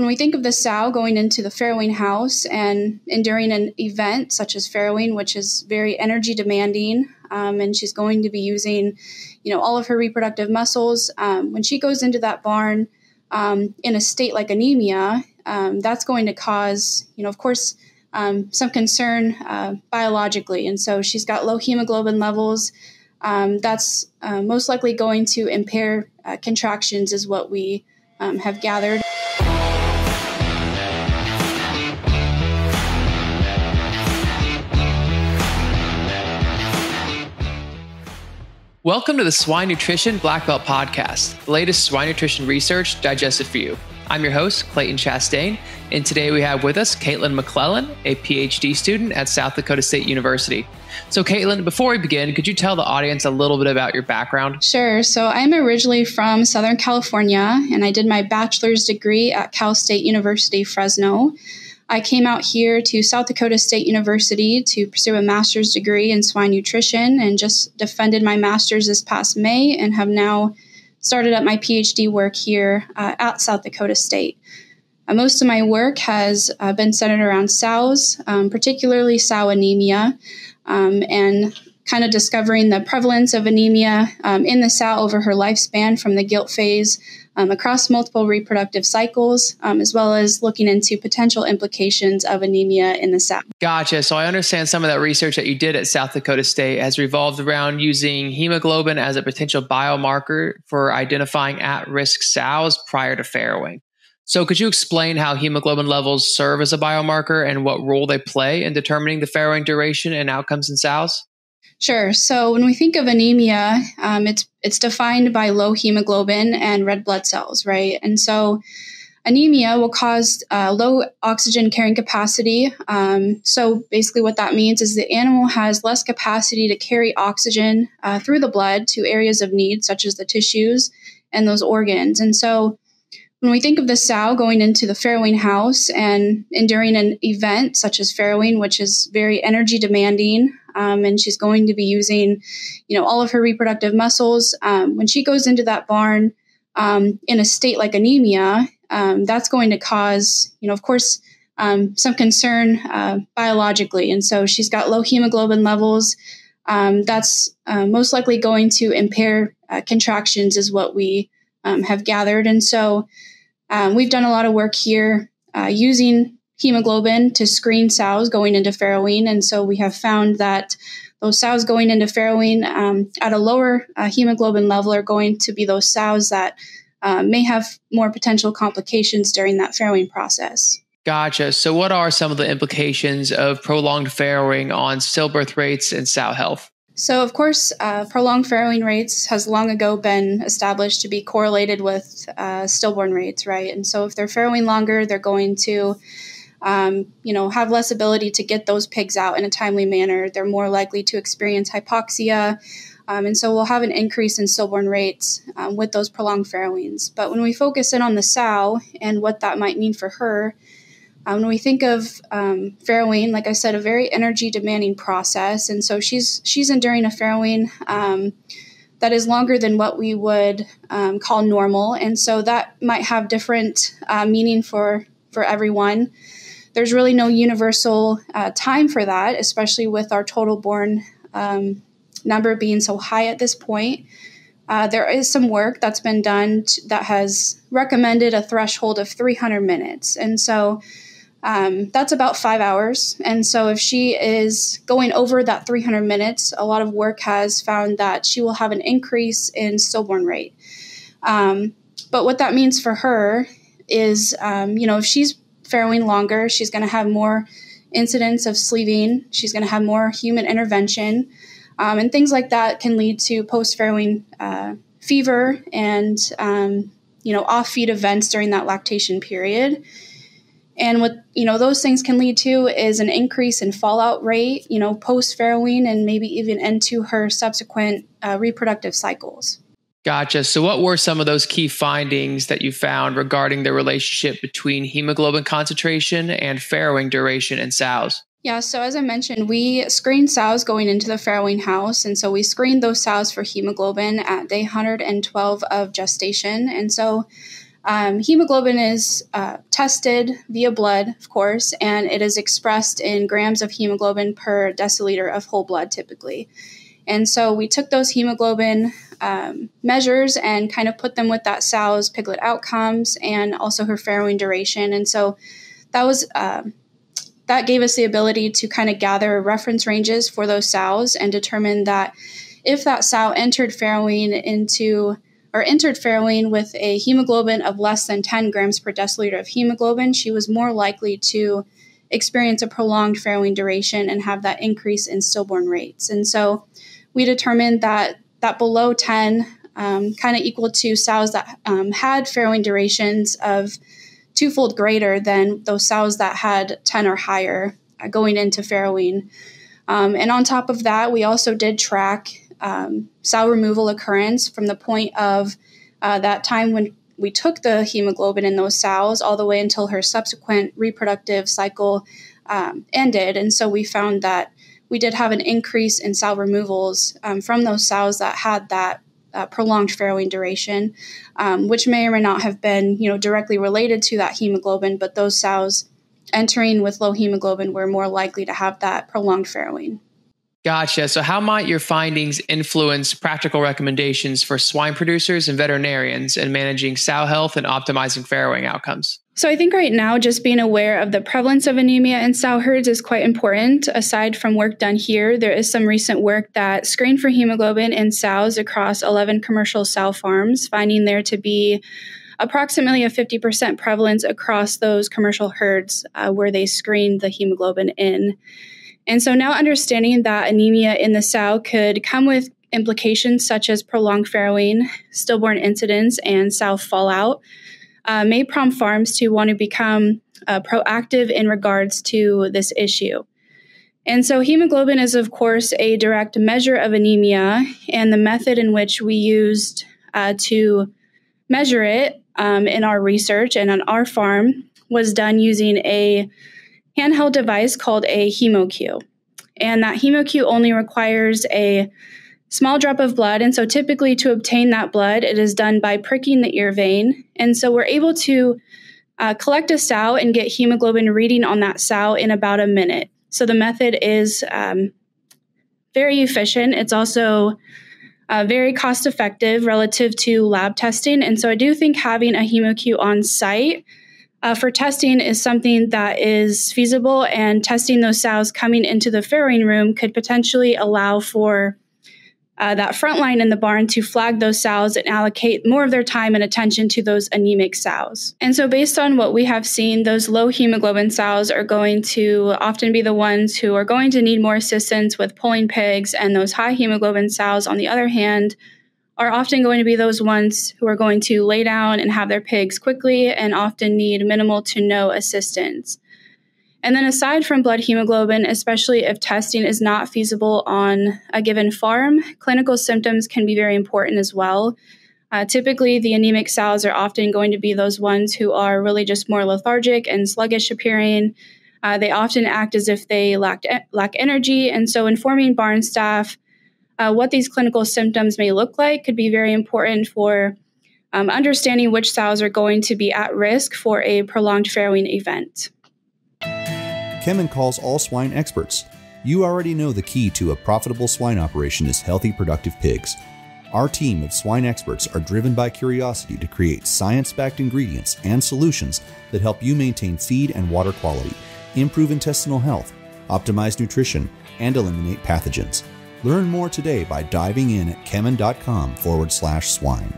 When we think of the sow going into the farrowing house and enduring an event such as farrowing, which is very energy demanding, um, and she's going to be using, you know, all of her reproductive muscles. Um, when she goes into that barn um, in a state like anemia, um, that's going to cause, you know, of course, um, some concern uh, biologically. And so she's got low hemoglobin levels. Um, that's uh, most likely going to impair uh, contractions, is what we have gathered. Welcome to the Swine Nutrition Black Belt Podcast, the latest swine nutrition research digested for you. I'm your host, Clayton Chastain, and today we have with us Katlyn McClellan, a PhD student at South Dakota State University. So, Katlyn, before we begin, could you tell the audience a little bit about your background? Sure. So, I'm originally from Southern California, and I did my bachelor's degree at Cal State University, Fresno. I came out here to South Dakota State University to pursue a master's degree in swine nutrition and just defended my master's this past May and have now started up my PhD work here uh, at South Dakota State. Uh, most of my work has uh, been centered around sows, um, particularly sow anemia, um, and kind of discovering the prevalence of anemia um, in the sow over her lifespan from the gilt phase um, across multiple reproductive cycles, um, as well as looking into potential implications of anemia in the sow. Gotcha. So I understand some of that research that you did at South Dakota State has revolved around using hemoglobin as a potential biomarker for identifying at risk sows prior to farrowing. So, could you explain how hemoglobin levels serve as a biomarker and what role they play in determining the farrowing duration and outcomes in sows? Sure. So when we think of anemia, um, it's it's defined by low hemoglobin and red blood cells, right? And so anemia will cause uh, low oxygen carrying capacity. Um, so basically, what that means is the animal has less capacity to carry oxygen uh, through the blood to areas of need, such as the tissues and those organs. And so when we think of the sow going into the farrowing house and enduring an event such as farrowing, which is very energy demanding, um, and she's going to be using, you know, all of her reproductive muscles. Um, when she goes into that barn um, in a state like anemia, um, that's going to cause, you know, of course, um, some concern uh, biologically. And so she's got low hemoglobin levels. That's uh, most likely going to impair uh, contractions, is what we have gathered. And so we've done a lot of work here uh, using hemoglobin to screen sows going into farrowing. And so we have found that those sows going into farrowing um, at a lower uh, hemoglobin level are going to be those sows that uh, may have more potential complications during that farrowing process. Gotcha. So, what are some of the implications of prolonged farrowing on stillbirth rates and sow health? So, of course, uh, prolonged farrowing rates has long ago been established to be correlated with uh, stillborn rates, right? And so, if they're farrowing longer, they're going to um, you know, have less ability to get those pigs out in a timely manner. They're more likely to experience hypoxia. Um, and so we'll have an increase in stillborn rates um, with those prolonged farrowings. But when we focus in on the sow and what that might mean for her, um, when we think of um, farrowing, like I said, a very energy demanding process, and so she's she's enduring a farrowing um, that is longer than what we would um, call normal, and so that might have different uh, meaning for for everyone there's really no universal uh, time for that, especially with our total born um, number being so high at this point. Uh, there is some work that's been done t- that has recommended a threshold of 300 minutes. And so um, that's about five hours. And so if she is going over that 300 minutes, a lot of work has found that she will have an increase in stillborn rate. Um, but what that means for her is, um, you know, if she's farrowing longer. She's going to have more incidents of sleeving. She's going to have more human intervention. Um, and things like that can lead to post farrowing uh, fever and, um, you know, off feed events during that lactation period. And what you know those things can lead to is an increase in fallout rate, you know, post farrowing and maybe even into her subsequent uh, reproductive cycles. Gotcha. So, what were some of those key findings that you found regarding the relationship between hemoglobin concentration and farrowing duration in sows? Yeah, so as I mentioned, we screened sows going into the farrowing house. And so we screened those sows for hemoglobin at day 112 of gestation. And so Um, hemoglobin is uh, tested via blood, of course, and it is expressed in grams of hemoglobin per deciliter of whole blood typically. And so we took those hemoglobin um, measures and kind of put them with that sow's piglet outcomes and also her farrowing duration. And so that was uh, that gave us the ability to kind of gather reference ranges for those sows and determine that if that sow entered farrowing into or entered farrowing with a hemoglobin of less than 10 grams per deciliter of hemoglobin, she was more likely to experience a prolonged farrowing duration and have that increase in stillborn rates. And so we determined that that below 10 um, kind of equal to sows that um, had farrowing durations of twofold greater than those sows that had 10 or higher uh, going into farrowing. Um, and on top of that, we also did track um, sow removal occurrence from the point of uh, that time when we took the hemoglobin in those sows all the way until her subsequent reproductive cycle um, ended. And so we found that we did have an increase in sow removals um, from those sows that had that uh, prolonged farrowing duration, um, which may or may not have been, you know, directly related to that hemoglobin, but those sows entering with low hemoglobin were more likely to have that prolonged farrowing. Gotcha. So, how might your findings influence practical recommendations for swine producers and veterinarians in managing sow health and optimizing farrowing outcomes? So, I think right now, just being aware of the prevalence of anemia in sow herds is quite important. Aside from work done here, there is some recent work that screened for hemoglobin in sows across 11 commercial sow farms, finding there to be approximately a 50% prevalence across those commercial herds uh, where they screened the hemoglobin in. And so now understanding that anemia in the sow could come with implications such as prolonged farrowing, stillborn incidents, and sow fallout uh, may prompt farms to want to become uh, proactive in regards to this issue. And so, hemoglobin is, of course, a direct measure of anemia, and the method in which we used uh, to measure it um, in our research and on our farm was done using a handheld device called a HemoCue. And that HemoCue only requires a small drop of blood. And so typically to obtain that blood, it is done by pricking the ear vein. And so we're able to uh, collect a sow and get hemoglobin reading on that sow in about a minute. So the method is um, very efficient. It's also uh, very cost effective relative to lab testing. And so I do think having a HemoQ on site uh, for testing is something that is feasible, and testing those sows coming into the farrowing room could potentially allow for uh, that front line in the barn to flag those sows and allocate more of their time and attention to those anemic sows. And so, based on what we have seen, those low hemoglobin sows are going to often be the ones who are going to need more assistance with pulling pigs, and those high hemoglobin sows, on the other hand, are often going to be those ones who are going to lay down and have their pigs quickly and often need minimal to no assistance. And then, aside from blood hemoglobin, especially if testing is not feasible on a given farm, clinical symptoms can be very important as well. Uh, typically, the anemic sows are often going to be those ones who are really just more lethargic and sluggish appearing. Uh, they often act as if they lack, lack energy. And so, informing barn staff uh, what these clinical symptoms may look like could be very important for um, understanding which sows are going to be at risk for a prolonged farrowing event. Kemin calls all swine experts. You already know the key to a profitable swine operation is healthy, productive pigs. Our team of swine experts are driven by curiosity to create science backed ingredients and solutions that help you maintain feed and water quality, improve intestinal health, optimize nutrition, and eliminate pathogens. Learn more today by diving in at kemin.com forward slash swine.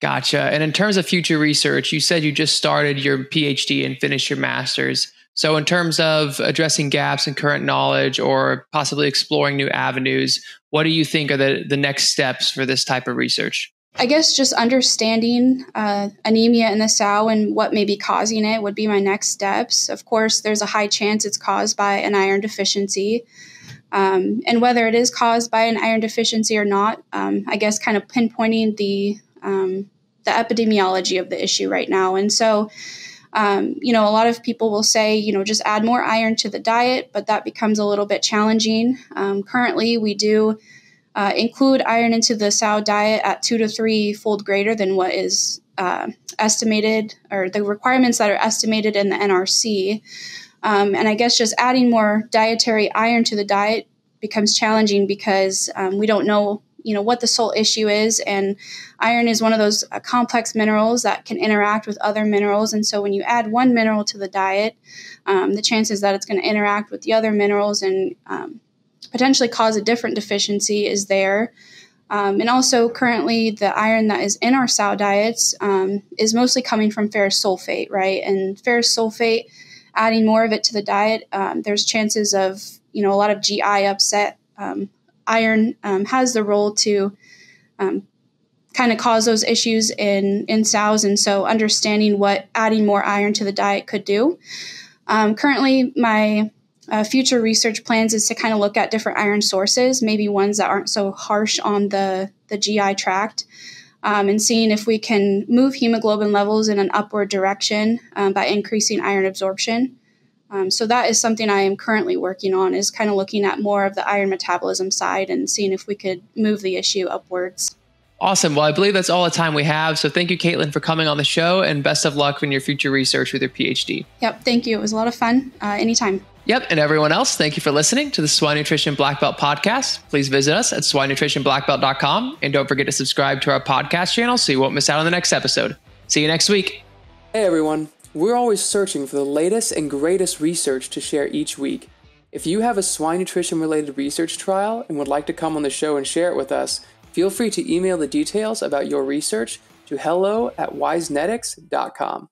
Gotcha. And in terms of future research, you said you just started your PhD and finished your master's. So, in terms of addressing gaps in current knowledge or possibly exploring new avenues, what do you think are the, the next steps for this type of research? I guess just understanding uh, anemia in the sow and what may be causing it would be my next steps. Of course, there's a high chance it's caused by an iron deficiency. Um, and whether it is caused by an iron deficiency or not, um, I guess kind of pinpointing the um, the epidemiology of the issue right now. And so, um, you know, a lot of people will say, you know, just add more iron to the diet, but that becomes a little bit challenging. Um, currently, we do uh, include iron into the sow diet at two to three fold greater than what is uh, estimated or the requirements that are estimated in the NRC. Um, and I guess just adding more dietary iron to the diet becomes challenging because um, we don't know you know what the sole issue is and iron is one of those uh, complex minerals that can interact with other minerals and so when you add one mineral to the diet um, the chances that it's going to interact with the other minerals and um, potentially cause a different deficiency is there. Um, and also currently the iron that is in our sow diets um, is mostly coming from ferrous sulfate right? And ferrous sulfate adding more of it to the diet um, there's chances of you know a lot of gi upset. Um, iron um, has the role to um, kind of cause those issues in in sows, and so understanding what adding more iron to the diet could do. Currently, my uh, future research plans is to kind of look at different iron sources, maybe ones that aren't so harsh on the the GI tract. Um, and seeing if we can move hemoglobin levels in an upward direction um, by increasing iron absorption. Um, so that is something I am currently working on is kind of looking at more of the iron metabolism side and seeing if we could move the issue upwards. Awesome. Well, I believe that's all the time we have. So thank you, Katlyn, for coming on the show and best of luck in your future research with your PhD. Yep. Thank you. It was a lot of fun. Uh, anytime. Yep. And everyone else, thank you for listening to the Swine Nutrition Black Belt podcast. Please visit us at swinenutritionblackbelt.com and don't forget to subscribe to our podcast channel so you won't miss out on the next episode. See you next week. Hey, everyone. We're always searching for the latest and greatest research to share each week. If you have a swine nutrition related research trial and would like to come on the show and share it with us, feel free to email the details about your research to hello at wisenetix.com.